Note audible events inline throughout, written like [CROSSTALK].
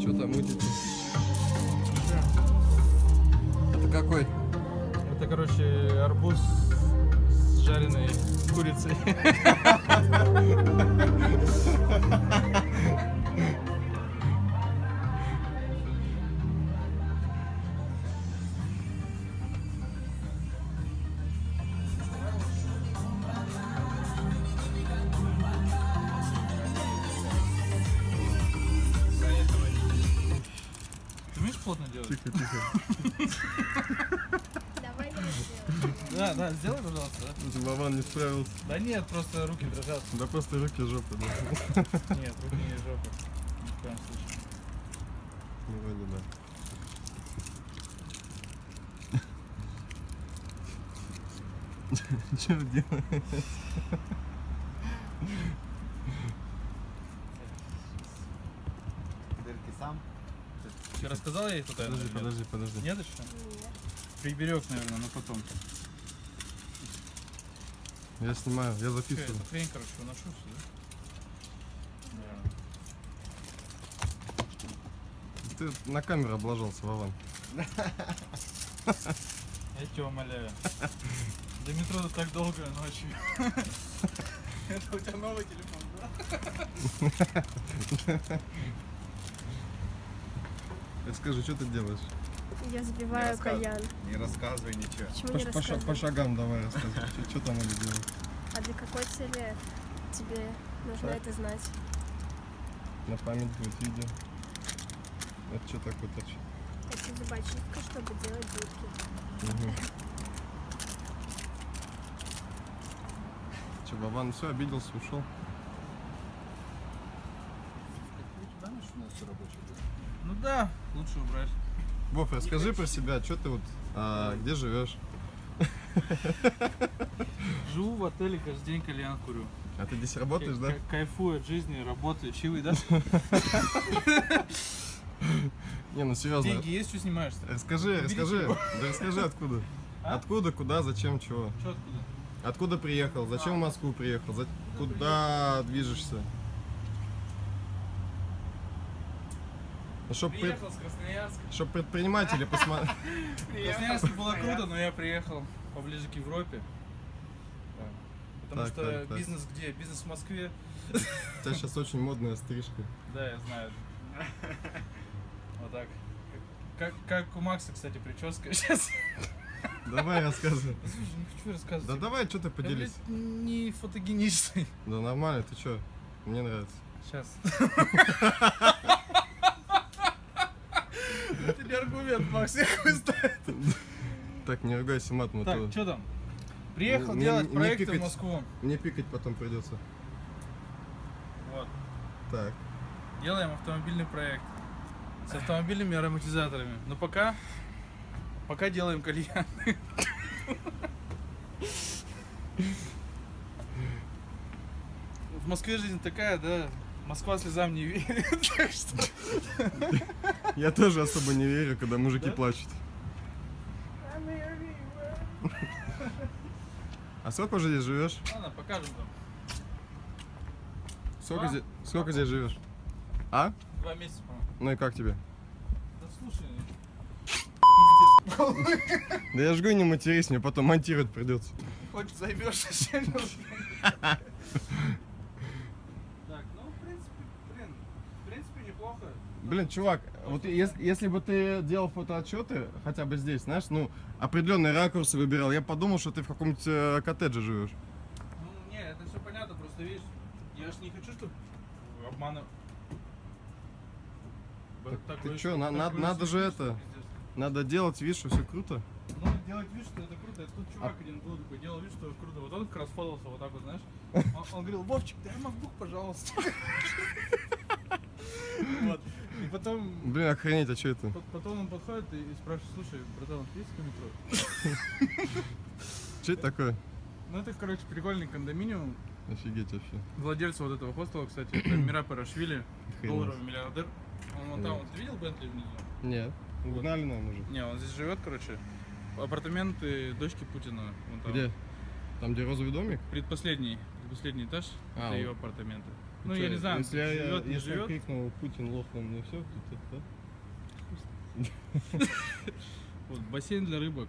Что там мутите? Это какой? Это, короче, арбуз с жареной курицей. [LAUGHS] плотно делать? Тихо, тихо. Давай я сделаю. Да, да, сделай, пожалуйста. да. Вован не справился. Да нет, просто руки дрожат. Да просто руки жопы, да. Нет, руки не жопа. Ни в коем случае. Ну, вроде да. Что вы Ты рассказал ей кто-то? Подожди, подожди, подожди. Нет еще? Нет. Приберег, наверное, но потом. Я снимаю, я записываю. эту хрень, короче, выношу сюда. Ты на камеру облажался, Вован. [LAUGHS] Я тебя умоляю. До метро тут так долго ночью. [LAUGHS] Это у тебя новый телефон, да? [LAUGHS] Расскажи, что ты делаешь? Я забиваю рассказывай. кальян. Не рассказывай ничего. Почему По, не по ша- по шагам давай рассказывай. Что там надо делать? А для какой цели тебе нужно Так. это знать? На память будет видео. Это что такое торчит? Это зубочистка, чтобы делать дырки. [LAUGHS] Че, Вован все, обиделся, ушел? Ну да, лучше убрать. Вов, расскажи про себя, что ты вот, а, где живешь? Живу в отеле, каждый день кальян курю. А ты здесь работаешь, да? Кай- Кайфую от жизни, работаю. Чивый, да? Не, ну серьезно. Деньги есть, что снимаешься? Расскажи, расскажи. Да расскажи откуда. А? Откуда, куда, зачем, чего? Че откуда? Откуда приехал? Зачем в Москву приехал? Куда движешься? Ну, чтоб, пред- Приехал с Красноярска. чтоб предприниматели посмотрели. [LAUGHS] В Красноярске было круто, но я приехал поближе к Европе. Да. Потому Так, что так, так. бизнес где? Бизнес в Москве. У тебя сейчас очень модная стрижка. Да, я знаю. Вот так. Как, как у Макса, кстати, прическа [LAUGHS] сейчас. Давай рассказывай. Слушай, не хочу рассказывать. Да давай, что ты Я, поделись. блядь, не фотогеничный. Да нормально, ты что? Мне нравится. Сейчас. [LAUGHS] Это не аргумент, Макс, [LAUGHS] я хуй знает. Так, не ругайся матом, Так, то что там? Приехал Не- делать не проекты в пикать. Москву. мне пикать потом придется. Вот. Так, Делаем автомобильный проект. С автомобильными ароматизаторами. Но пока... Пока делаем кальян. [LAUGHS] В Москве жизнь такая, да. Москва слезам не верит. [LAUGHS] Так что... я тоже особо не верю, когда мужики плачут. А сколько уже здесь живешь? Ладно, покажем там. Сколько, Два. здесь, сколько здесь живешь? А? Два месяца, по-моему. Ну и как тебе? Да слушай, [LAUGHS] Да я жгу не матерись, мне потом монтировать придется. хоть займешься чем-нибудь. [LAUGHS] Так, ну, в принципе, блин, в принципе, неплохо. Блин, чувак, вот если, если бы ты делал фотоотчеты, хотя бы здесь, знаешь, ну, определенные ракурсы выбирал, я подумал, что ты в каком-нибудь э, коттедже живешь. Ну, не, это все понятно, просто видишь, я же не хочу, чтобы обманывать. Так ты чё, на- на- надо же это- Надо делать вид, что все круто. Ну, делать вид, что это круто. Это тут чувак один был такой, делал вид, что круто. Вот он как раз фотался вот так вот, знаешь. [LAUGHS] Он, он говорил, Вовчик, дай MacBook, пожалуйста. [LAUGHS] Вот. Потом, Блин, охренеть, а что это? по- потом он подходит и спрашивает, слушай, братан, есть метро? [LAUGHS] Что это такое? Ну, это, короче, пригольный кондоминиум. Офигеть вообще. Владельца вот этого хостела, кстати, [CLEARS THROAT] это Мира Парашвили, долларовый миллиардер. Он вон там, вот, ты видел Бентли внизу? Нет. Угнали нам уже. Не, он здесь живет, короче. Апартаменты дочки Путина. Вон там. Где? Там, где розовый домик? Предпоследний, предпоследний этаж, А, это вот. ее апартаменты. Ну, я не знаю, если я, живет, не если я живет. крикнул Путин лох, нам не все, то Вот, бассейн для рыбок.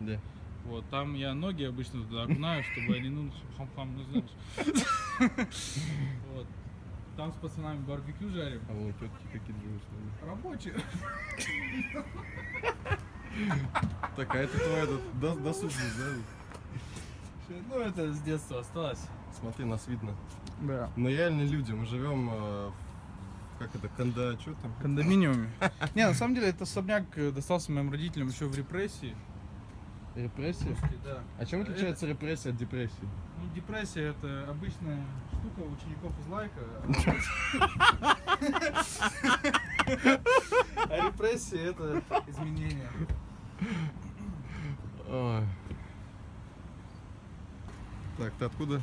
Да. Вот, там я ноги обычно туда окунаю, чтобы они, ну, хам-хам, ну, знаешь. Вот. Там с пацанами барбекю жарим. А вон тетки какие живут. Рабочие. Так, а это твой этот дос- досужность, да? Ну, это с детства осталось. Смотри, нас видно. Да. Мы реальные люди, мы живем э, в- как это, конда, что там? Кондоминиуме. [LAUGHS] Не, на самом деле, это особняк э, достался моим родителям еще в репрессии. Репрессии? Да. А чем отличается репрессия от депрессии? Ну, депрессия это обычная штука учеников из лайка. А [LAUGHS] репрессия это изменение. Так, ты откуда?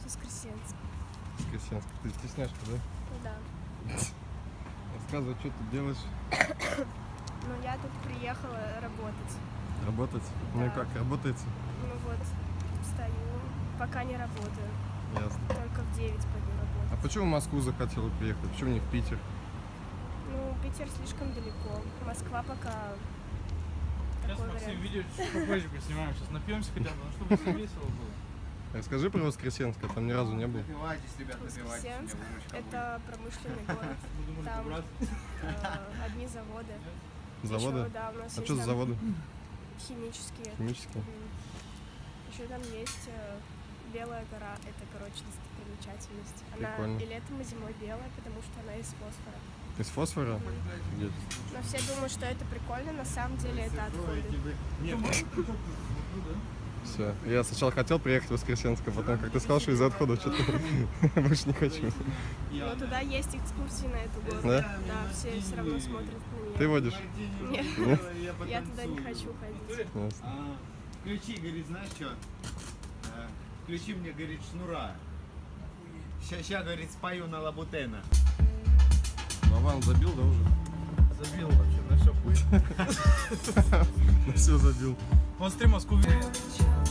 С Воскресенска. С Крестьянска. Ты стесняшка, да? Да. Рассказывай, что ты делаешь? Но я тут приехала работать. Работать? Ну и Да. как, работаете? Ну вот, стою, пока не работаю. Ясно. Только в 9 пойду А работать. почему в Москву захотела приехать? Почему не в Питер? Ну, Питер слишком далеко. Москва пока Сейчас Максим вариант. видео чуть попозже поснимаем. Сейчас напьемся хотя бы, ну, чтобы всем весело было. Расскажи про Воскресенск, я там ни разу не был. Напивайтесь, ребят, меня Воскресенск это промышленный [LAUGHS] город. Мы Там э, одни заводы. Заводы? Ещё, да, у нас А есть что за заводы? Химические. Химические? Еще там есть э, Белая гора, это, короче, достопримечательность. Она Прикольно. и летом, и зимой белая, потому что она из фосфора. Из фосфора? Офигеть. Но все думают, что это прикольно, на самом деле это отходы. Все. Я сначала хотел приехать в Воскресенск, а потом, как ты сказал, что из-за отходов что-то [LAUGHS] больше не хочу. Но туда есть экскурсии на эту гору. Да? Да, все все равно смотрят на меня. Ты водишь? Нет, Нет? я туда не хочу ходить. Ясно. А, Включи, говорит, знаешь что? Включи мне, говорит, шнура. Сейчас, говорит, спою на лабутена. Вован забил, да, уже? Забил вообще на все хуй. [LAUGHS] Все забил. Он стрим Москву видел.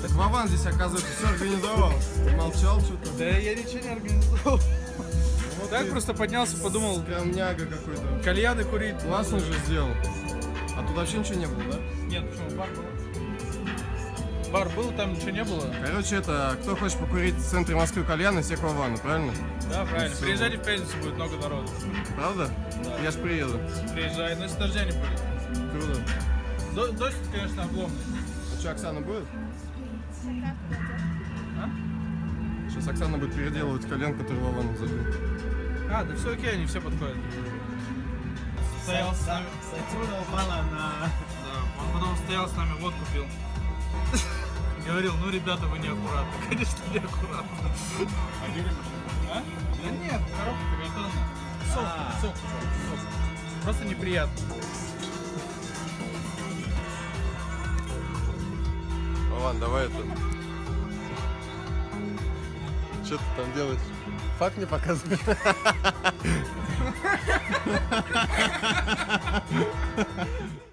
Так Вован здесь, оказывается, все организовал. Ты молчал что-то. Да я ничего не организовал. Так просто поднялся, подумал, Камняга какой-то. кальяны курить. Классно же сделал. А тут вообще ничего не было, да? Нет, почему, бар был? Бар был, там ничего не было. Короче, это, кто хочет покурить в центре Москвы кальян, все к Вовану, правильно? Да, правильно. Всё. Приезжайте в пятницу, будет много народу. Правда? Да. Я ж приеду. Приезжай, но если дождя не будет. Круто. До- Дождь, конечно, обломный. А что, Оксана будет? Подойдёт. Сейчас Оксана будет переделывать кальян, который Вован забил. А, да все окей, они все подходят. Стоял с нами. Отсюда упала на... Да, он потом стоял с нами, водку пил. Говорил, ну ребята, вы неаккуратны. [LAUGHS] Конечно, неаккуратно. А? Да нет, коробка картонная. Сок, А. сок, сок. Просто неприятно. Вован, давай это. Что ты там делаешь? Факт не показываешь? [LAUGHS]